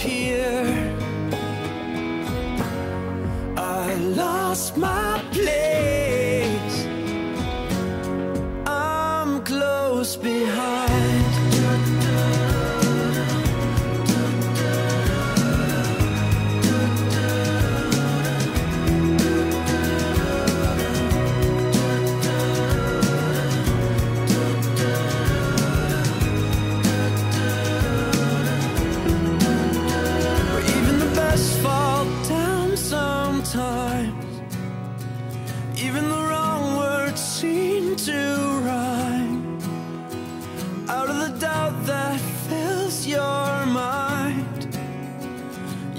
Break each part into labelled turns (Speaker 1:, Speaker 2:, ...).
Speaker 1: disappear. I lost my place.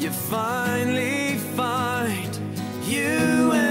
Speaker 1: you finally find you